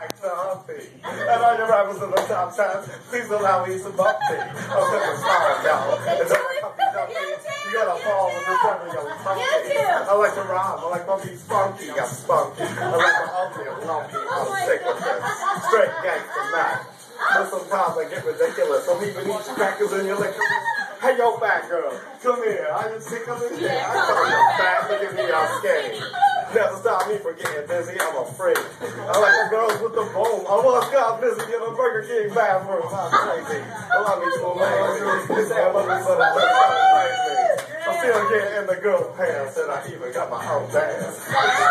And all your rappers in the top ten, please allow me some bumpy. I'm sipping fire, y'all. And then I come. You gotta fall the front of your tongue. I like to rhyme. I like my beats funky. I'm spunky. I like the ugly and lumpy. I'm sick of this. Straight gangster Mac. But sometimes I get ridiculous. I'm even eat crackers in your liquor. Hey, yo, fat girl, come here. Are you sick of this shit? I call you fat. Look at me, I'm skinny. Never stop me from getting busy. I'm a freak. I like the girls with the boom. I once got busy in a Burger King bathroom. I'm crazy. I love me so man. This ain't me so the crazy. I'm still getting in the good pants, and I even got my own dance.